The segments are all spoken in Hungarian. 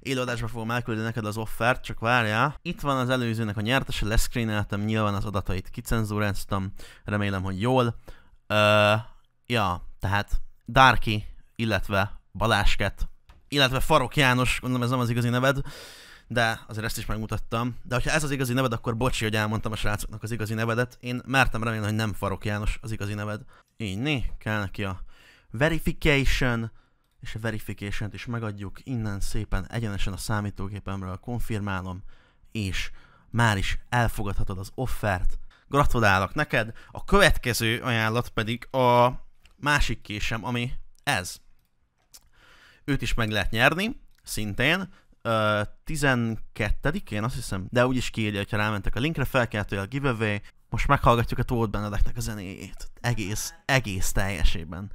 élőadásba fogom elküldeni neked az offert, csak várjál. Itt van az előzőnek a nyertese, leszcreeneltem, nyilván az adatait kicenzúráztam, remélem, hogy jól. Uh, ja, tehát Darky, illetve Balásket, illetve Farok János, gondolom ez nem az igazi neved, de azért ezt is megmutattam. De ha ez az igazi neved, akkor bocsi, hogy elmondtam a srácoknak az igazi nevedet. Én mertem remélni, hogy nem Farok János az igazi neved. Így, né, kell neki a verification, és a verification-t is megadjuk innen szépen egyenesen a számítógépemről, konfirmálom, és már is elfogadhatod az offert. Gratulálok neked! A következő ajánlat pedig a másik késem, ami ez. Őt is meg lehet nyerni, szintén, uh, 12-én, azt hiszem, de úgyis kiírja, hogyha rámentek a linkre, felkeltő a giveaway. Most meghallgatjuk a Tóth Benedeknek a zenéjét. Egész, egész teljesében.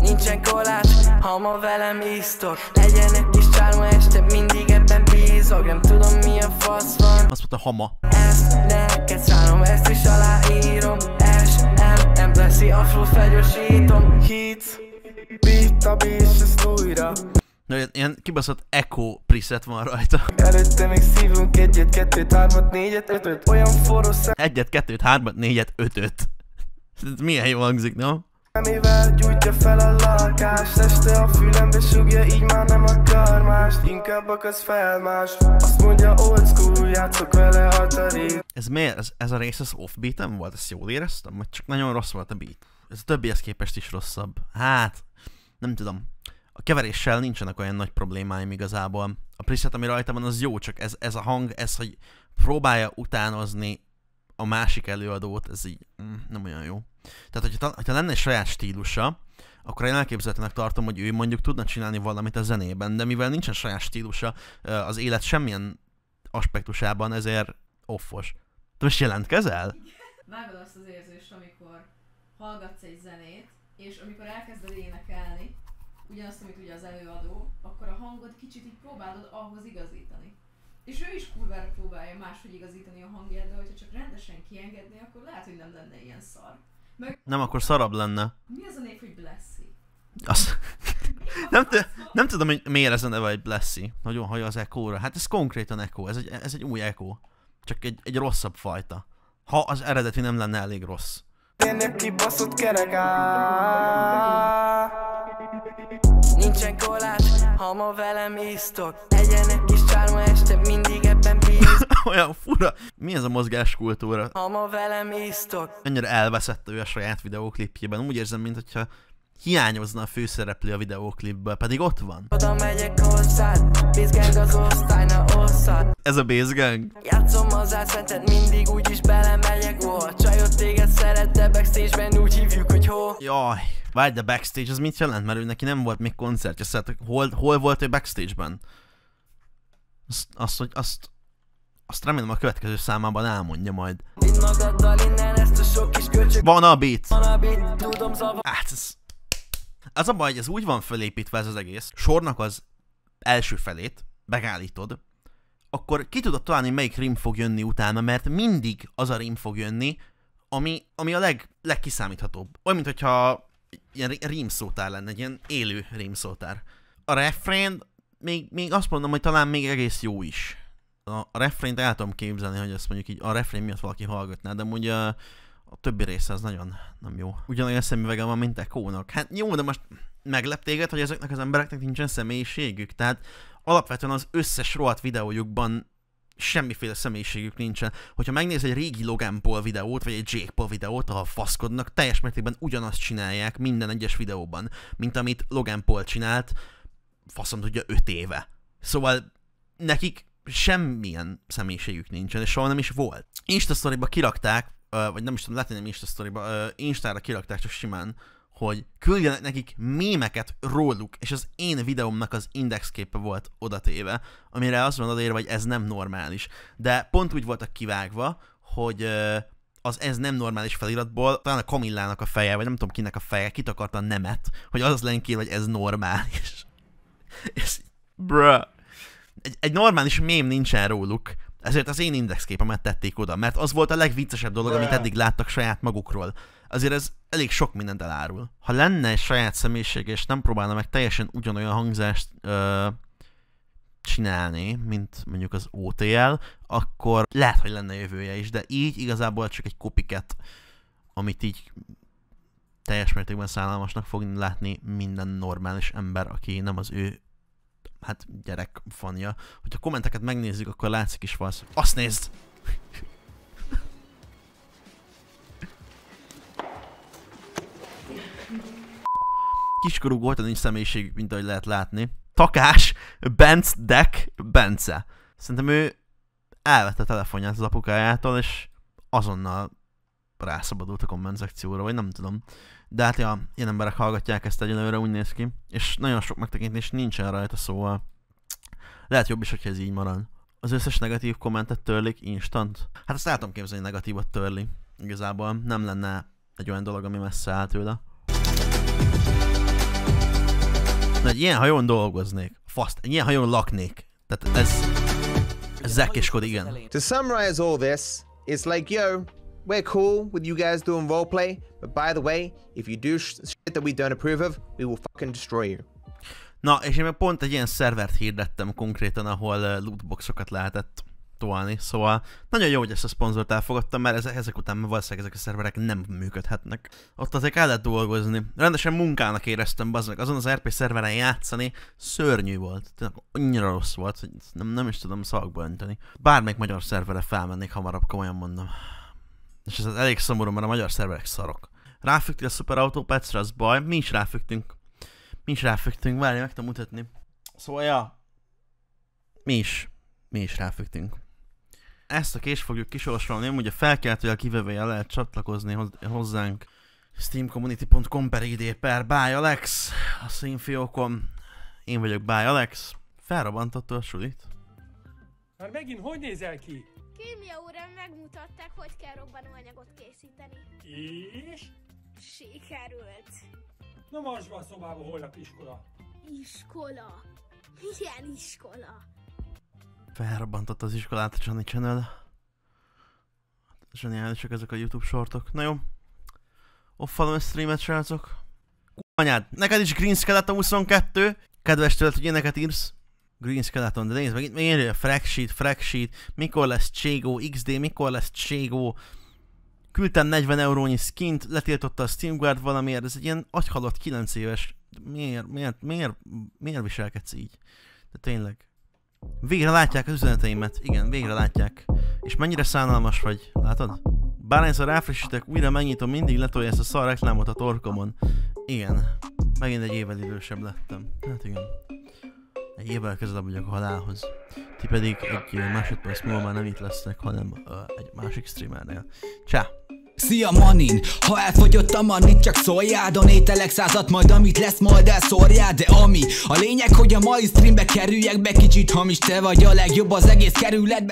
Nincsen kolás, ha ma velem isztok Legyen egy kis csárma este, mindig ebben bízok Nem tudom mi a fasz van Azt mondta hama. Ezt neked szállom, ezt is aláírom S, M, M, Blessi, afro felgyorsítom Hit, beat, a beat, ezt újra Na, ilyen- ilyen kibaszott echo preset van rajta. Előtte még szívunk egyet, kettőt, hármat, négyet, ötöt Olyan forró Egyet, kettőt, hármat, négyet, ötöt. Ez milyen jó hangzik, nem? Szemével gyújtja fel a lakást Este a fülembe sugja, így már nem akar mást Inkább akarsz felmás Azt mondja old school, játszok vele Atari Ez miért? Ez, ez a rész az offbeatem volt? Ezt jól éreztem? Vagy csak nagyon rossz volt a beat? Ez a többihez képest is rosszabb. Hát, nem tudom. A keveréssel nincsenek olyan nagy problémáim igazából. A preset, ami rajta van, az jó, csak ez, ez a hang, ez, hogy próbálja utánozni a másik előadót, ez így mm, nem olyan jó. Tehát, hogyha, hogyha lenne egy saját stílusa, akkor én elképzelhetőnek tartom, hogy ő mondjuk tudna csinálni valamit a zenében, de mivel nincsen saját stílusa az élet semmilyen aspektusában, ezért offos. Te most jelentkezel? Vágod azt az érzést, amikor hallgatsz egy zenét, és amikor elkezded énekelni, ugyanazt, amit ugye az előadó, akkor a hangod kicsit így próbálod ahhoz igazítani. És ő is kurvára próbálja máshogy igazítani a hangját, de hogyha csak rendesen kiengedné, akkor lehet, hogy nem lenne ilyen szar. Meg Nem, akkor szarabb lenne. mi az a név, hogy Blessy? Az... nem, t- nem tudom, hogy miért ez a neve egy Blessy. Nagyon haja az Echo-ra. Hát ez konkrétan Echo, ez egy, ez egy új Echo. Csak egy, egy rosszabb fajta. Ha az eredeti nem lenne elég rossz. Ennek kibaszott kerek. Nincsen kolás, ha ma velem isztok Legyen egy kis csárma este, mindig ebben bíz Olyan fura. Mi ez a mozgáskultúra? Ha ma velem isztok Ennyire elveszett ő a saját videóklipjében. Úgy érzem, mintha hiányozna a főszereplő a videóklipből, pedig ott van. Oda megyek hozzád, bizgend az osztály, ne osszad Ez a Bass Gang. Játszom az átszentet, mindig úgyis belemegyek Ó, a csajot téged szeret, de backstage-ben úgy hívjuk, hogy hó Jaj, várj, de backstage az mit jelent? Mert ő neki nem volt még koncertje, szóval hol, hol volt ő backstage-ben? Azt, azt, hogy azt, azt remélem a következő számában elmondja majd. Van a beat! Hát ez... Az a baj, hogy ez úgy van felépítve ez az egész, sornak az első felét megállítod, akkor ki tudod találni, melyik rim fog jönni utána, mert mindig az a rim fog jönni, ami, ami a leg, legkiszámíthatóbb. Olyan, mintha ilyen rímszótár lenne, egy ilyen élő rímszótár. A refrén, még, még azt mondom, hogy talán még egész jó is. A, refrént el tudom képzelni, hogy ezt mondjuk így a refrén miatt valaki hallgatná, de ugye a, többi része az nagyon nem jó. Ugyanolyan szemüvege van, mint Ekónak. Hát jó, de most meglep téged, hogy ezeknek az embereknek nincsen személyiségük. Tehát alapvetően az összes rohadt videójukban semmiféle személyiségük nincsen. Hogyha megnéz egy régi Logan Paul videót, vagy egy Jake Paul videót, ahol faszkodnak, teljes mértékben ugyanazt csinálják minden egyes videóban, mint amit Logan Paul csinált, faszom tudja, 5 éve. Szóval nekik semmilyen személyiségük nincsen, és soha nem is volt. Insta storyba kirakták, vagy nem is tudom, lehet, hogy nem Insta storyba, ö, Instára kirakták csak simán, hogy küldjenek nekik mémeket róluk, és az én videómnak az indexképe volt odatéve, amire azt van odaírva, hogy ez nem normális. De pont úgy voltak kivágva, hogy az ez nem normális feliratból, talán a Kamillának a feje, vagy nem tudom kinek a feje, kitakarta a nemet, hogy az legyen ki, hogy ez normális. és bruh, egy, egy normális mém nincsen róluk, ezért az én indexképemet tették oda, mert az volt a legviccesebb dolog, amit eddig láttak saját magukról. Azért ez elég sok mindent elárul. Ha lenne egy saját személyiség, és nem próbálna meg teljesen ugyanolyan hangzást ö, csinálni, mint mondjuk az OTL, akkor lehet, hogy lenne jövője is, de így igazából csak egy copycat, amit így teljes mértékben szállalmasnak fog látni minden normális ember, aki nem az ő hát gyerek fanja. Hogyha kommenteket megnézzük, akkor látszik is vasz. Azt nézd! Kiskorú volt, nincs személyiség, mint ahogy lehet látni. Takás, Benz Deck, Bence. Szerintem ő elvette telefonját az apukájától, és azonnal rászabadult a komment szekcióra, vagy nem tudom. De hát ja, ilyen emberek hallgatják ezt egyelőre, úgy néz ki. És nagyon sok megtekintés nincsen rajta, szóval lehet jobb is, hogyha ez így marad. Az összes negatív kommentet törlik instant. Hát azt látom képzelni, hogy negatívat törli. Igazából nem lenne egy olyan dolog, ami messze áll tőle. Na, egy ilyen hajón dolgoznék. Faszt, egy ilyen hajón laknék. Tehát ez... Ez zekkeskod, igen. To summarize all this, it's like, yo, we're cool with you guys doing roleplay, but by the way, if you do sh- shit that we don't approve of, we will fucking destroy you. Na, és én pont egy ilyen szervert hirdettem konkrétan, ahol uh, lootboxokat lehetett tolni, szóval nagyon jó, hogy ezt a szponzort elfogadtam, mert ezek, után valószínűleg ezek a szerverek nem működhetnek. Ott azért el lehet dolgozni. Rendesen munkának éreztem, bazd meg. Azon az RP szerveren játszani szörnyű volt. Tényleg annyira rossz volt, hogy nem, nem is tudom szavakba önteni. Bármelyik magyar szerverre felmennék hamarabb, komolyan mondom. És ez elég szomorú, mert a magyar szerverek szarok. Ráfügtünk a Super Auto Petsre, az baj. Mi is ráfügtünk. Mi is ráfügtünk, várj, meg tudom mutatni. Szóval, ja. Mi is. Mi is ráfügtünk. Ezt a kést fogjuk kisorsolni, ugye felkeltővel kivevével lehet csatlakozni hoz- hozzánk steamcommunity.com per id per By Alex a színfiókon. Én vagyok By Alex. Felrabbantotta a sulit. Már megint hogy nézel ki? Kémia órán megmutatták, hogy kell robbanóanyagot készíteni. És? Sikerült. Na be a szobába holnap iskola. Iskola. Milyen iskola? Felrabbantott az iskolát a Johnny Channel. Zseniálisak ezek a YouTube sortok. Na jó. Offalom a streamet, srácok. Anyád, neked is Green Skeleton 22. Kedves tőled, hogy ilyeneket írsz. Green Skeleton, de nézd meg, itt még írja Fragsheet, Fragsheet, mikor lesz Cségó, XD, mikor lesz Cségó. Küldtem 40 eurónyi skint, letiltotta a SteamGuard valamiért, ez egy ilyen agyhalott 9 éves. Miért, miért, miért, miért viselkedsz így? De tényleg. Végre látják az üzeneteimet. Igen, végre látják. És mennyire szánalmas vagy, látod? Bárhányszor ráfrissítek, újra megnyitom, mindig letolja ezt a szar reklámot a torkomon. Igen. Megint egy évvel idősebb lettem. Hát igen. Egy évvel közelebb vagyok a halálhoz. Ti pedig egy másodperc múlva már nem itt lesznek, hanem uh, egy másik streamernél. Csá! Szia Manin, ha elfogyott a manit, csak szóljál Donételek százat, majd amit lesz, majd elszórjál De ami, a lényeg, hogy a mai streambe kerüljek be Kicsit hamis, te vagy a legjobb az egész kerületbe